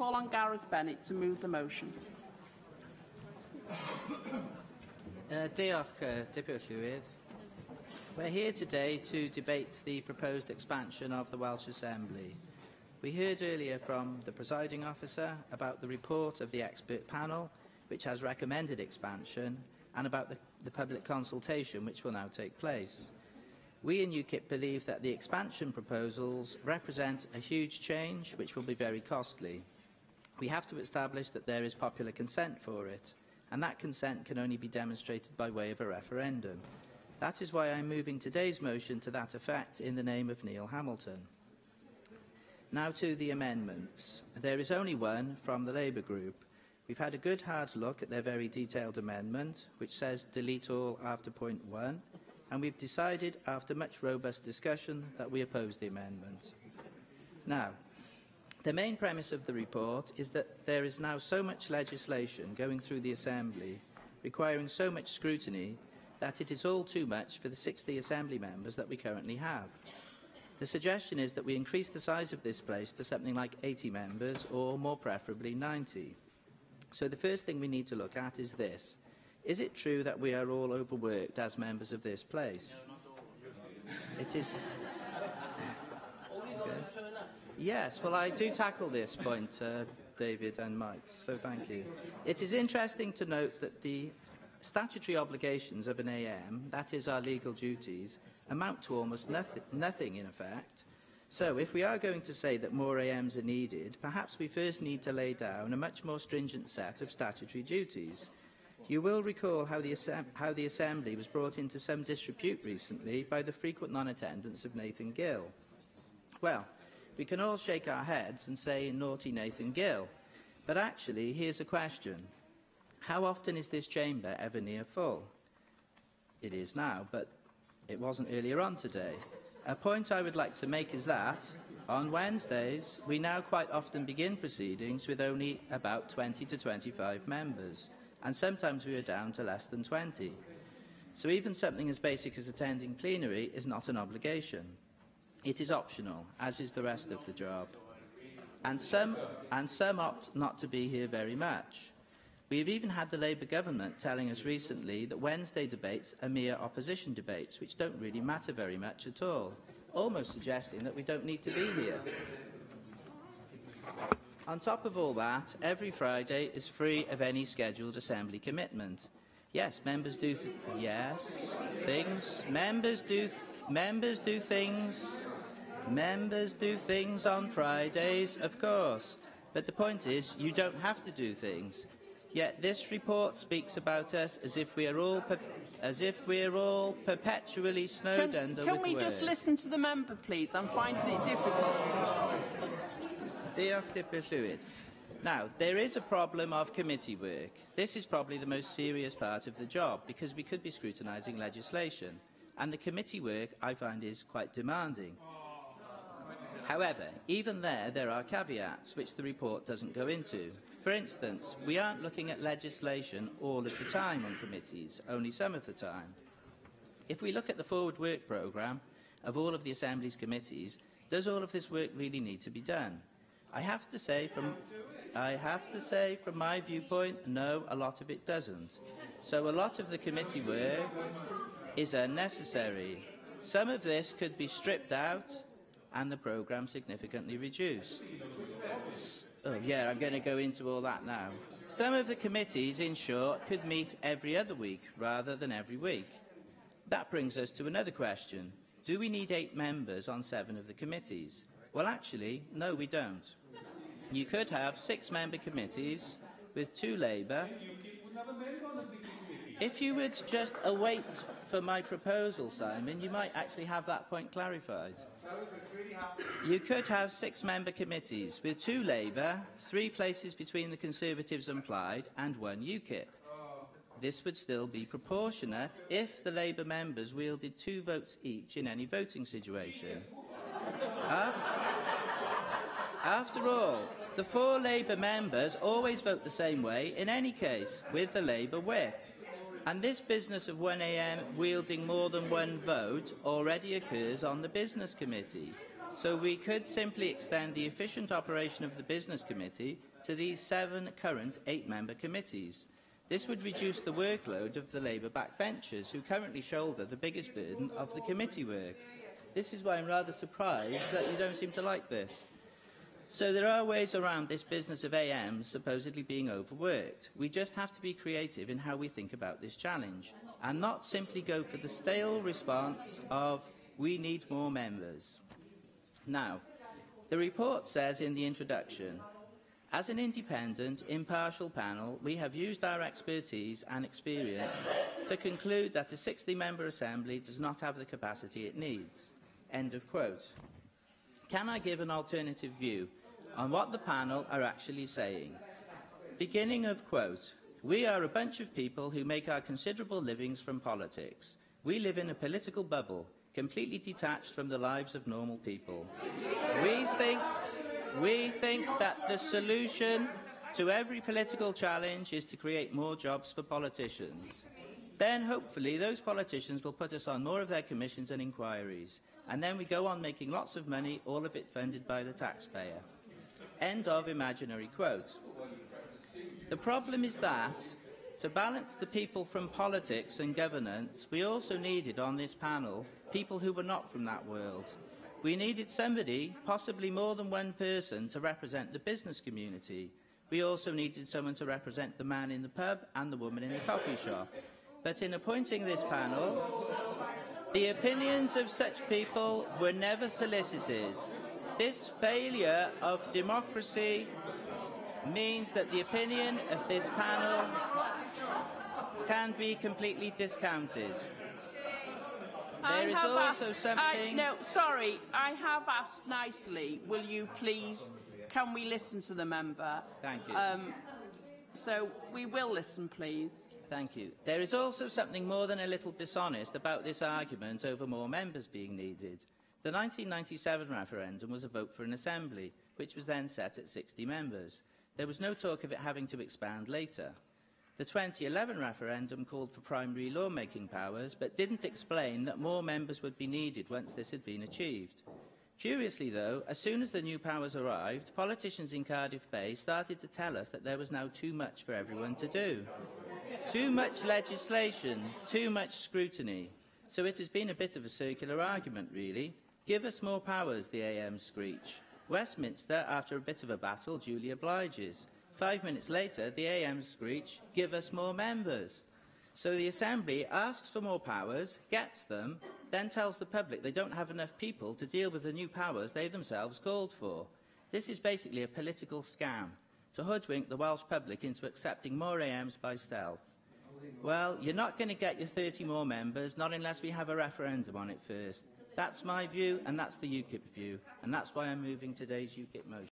call on Gareth Bennett to move the motion. Uh, diolch, uh, Deputy. We're here today to debate the proposed expansion of the Welsh Assembly. We heard earlier from the presiding officer about the report of the expert panel, which has recommended expansion, and about the, the public consultation, which will now take place. We in UKIP believe that the expansion proposals represent a huge change, which will be very costly. We have to establish that there is popular consent for it, and that consent can only be demonstrated by way of a referendum. That is why I'm moving today's motion to that effect in the name of Neil Hamilton. Now to the amendments. There is only one from the Labour Group. We've had a good hard look at their very detailed amendment, which says delete all after point one, and we've decided, after much robust discussion, that we oppose the amendment. Now, the main premise of the report is that there is now so much legislation going through the Assembly, requiring so much scrutiny, that it is all too much for the 60 Assembly members that we currently have. The suggestion is that we increase the size of this place to something like 80 members, or more preferably 90. So the first thing we need to look at is this. Is it true that we are all overworked as members of this place? It is... Yes, well, I do tackle this point, uh, David and Mike, so thank you. It is interesting to note that the statutory obligations of an AM, that is our legal duties, amount to almost nothing, nothing in effect. So if we are going to say that more AMs are needed, perhaps we first need to lay down a much more stringent set of statutory duties. You will recall how the, how the Assembly was brought into some disrepute recently by the frequent non-attendance of Nathan Gill. Well, we can all shake our heads and say, naughty Nathan Gill. But actually, here's a question. How often is this chamber ever near full? It is now, but it wasn't earlier on today. A point I would like to make is that, on Wednesdays, we now quite often begin proceedings with only about 20 to 25 members and sometimes we are down to less than 20. So even something as basic as attending plenary is not an obligation. It is optional, as is the rest of the job. And some, and some opt not to be here very much. We have even had the Labour government telling us recently that Wednesday debates are mere opposition debates, which don't really matter very much at all, almost suggesting that we don't need to be here. On top of all that, every Friday is free of any scheduled assembly commitment. Yes, members do. Yes, things. Members do. Members do things. Members do things on Fridays, of course. But the point is, you don't have to do things. Yet this report speaks about us as if we are all as if we're all perpetually snowed can, under can we work. just listen to the member, please? I'm finding it difficult. Diolch. Now, there is a problem of committee work. This is probably the most serious part of the job because we could be scrutinising legislation. And the committee work, I find, is quite demanding. However, even there, there are caveats which the report doesn't go into. For instance, we aren't looking at legislation all of the time on committees, only some of the time. If we look at the forward work programme of all of the Assembly's committees, does all of this work really need to be done? I have to say from I have to say from my viewpoint, no, a lot of it doesn't. So a lot of the committee work is unnecessary. Some of this could be stripped out and the programme significantly reduced. Oh yeah, I'm going to go into all that now. Some of the committees, in short, could meet every other week rather than every week. That brings us to another question. Do we need eight members on seven of the committees? Well, actually, no, we don't. You could have six-member committees with two Labour. If you would just await for my proposal, Simon, you might actually have that point clarified. You could have six-member committees with two Labour, three places between the Conservatives and Plaid, and one UKIP. This would still be proportionate if the Labour members wielded two votes each in any voting situation. After all, the four Labour members always vote the same way in any case, with the Labour whip. And this business of 1 AM wielding more than one vote already occurs on the Business Committee. So we could simply extend the efficient operation of the Business Committee to these seven current eight-member committees. This would reduce the workload of the Labour backbenchers, who currently shoulder the biggest burden of the committee work. This is why I'm rather surprised that you don't seem to like this. So there are ways around this business of AMs supposedly being overworked. We just have to be creative in how we think about this challenge and not simply go for the stale response of we need more members. Now, the report says in the introduction, as an independent, impartial panel, we have used our expertise and experience to conclude that a 60-member assembly does not have the capacity it needs. End of quote. Can I give an alternative view on what the panel are actually saying? Beginning of quote. We are a bunch of people who make our considerable livings from politics. We live in a political bubble, completely detached from the lives of normal people. We think, we think that the solution to every political challenge is to create more jobs for politicians. Then, hopefully, those politicians will put us on more of their commissions and inquiries. And then we go on making lots of money, all of it funded by the taxpayer. End of imaginary quote. The problem is that, to balance the people from politics and governance, we also needed on this panel people who were not from that world. We needed somebody, possibly more than one person, to represent the business community. We also needed someone to represent the man in the pub and the woman in the coffee shop. But in appointing this panel, the opinions of such people were never solicited. This failure of democracy means that the opinion of this panel can be completely discounted. I There is also asked, I, something- no, sorry, I have asked nicely, will you please, can we listen to the member? Thank you. Um, so we will listen, please. Thank you. There is also something more than a little dishonest about this argument over more members being needed. The 1997 referendum was a vote for an assembly, which was then set at 60 members. There was no talk of it having to expand later. The 2011 referendum called for primary lawmaking powers, but didn't explain that more members would be needed once this had been achieved. Curiously, though, as soon as the new powers arrived, politicians in Cardiff Bay started to tell us that there was now too much for everyone to do. Too much legislation, too much scrutiny. So it has been a bit of a circular argument, really. Give us more powers, the AM screech. Westminster, after a bit of a battle, duly obliges. Five minutes later, the AM screech, give us more members. So the Assembly asks for more powers, gets them, then tells the public they don't have enough people to deal with the new powers they themselves called for. This is basically a political scam to hoodwink the Welsh public into accepting more AMs by stealth. Well, you're not going to get your 30 more members, not unless we have a referendum on it first. That's my view, and that's the UKIP view, and that's why I'm moving today's UKIP motion.